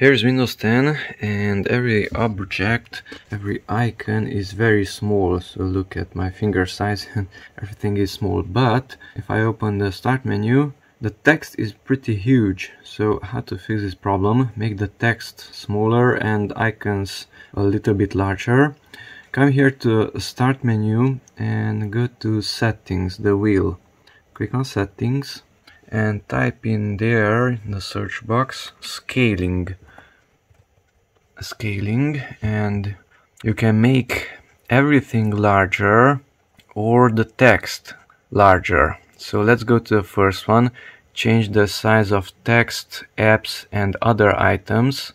Here's Windows 10 and every object, every icon is very small. So look at my finger size and everything is small. But if I open the start menu, the text is pretty huge. So how to fix this problem? Make the text smaller and icons a little bit larger. Come here to start menu and go to settings, the wheel. Click on settings and type in there in the search box scaling scaling and you can make everything larger or the text larger. So let's go to the first one. Change the size of text apps and other items.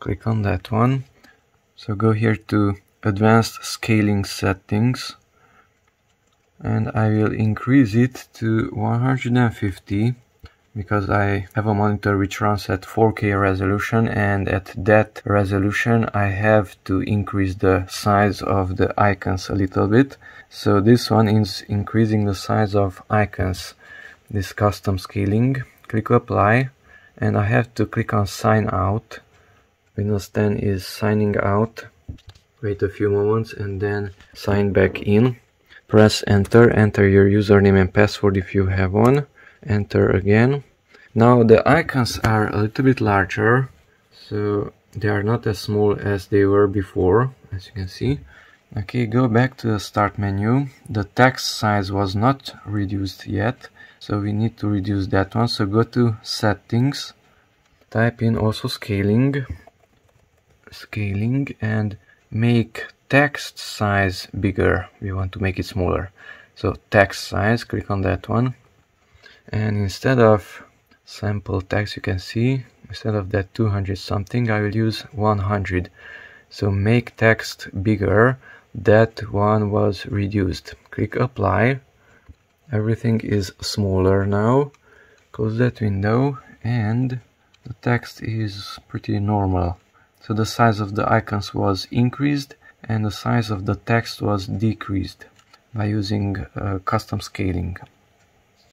Click on that one. So go here to advanced scaling settings and I will increase it to 150 because I have a monitor which runs at 4K resolution and at that resolution I have to increase the size of the icons a little bit. So this one is increasing the size of icons. This custom scaling click apply and I have to click on sign out. Windows 10 is signing out. Wait a few moments and then sign back in. Press enter enter your username and password if you have one enter again. Now the icons are a little bit larger so they are not as small as they were before as you can see. Okay go back to the start menu. The text size was not reduced yet so we need to reduce that one. So go to settings type in also scaling scaling and make text size bigger. We want to make it smaller. So text size click on that one and instead of sample text you can see instead of that 200 something I will use 100 so make text bigger. That one was reduced. Click apply. Everything is smaller now. Close that window and the text is pretty normal. So the size of the icons was increased and the size of the text was decreased by using uh, custom scaling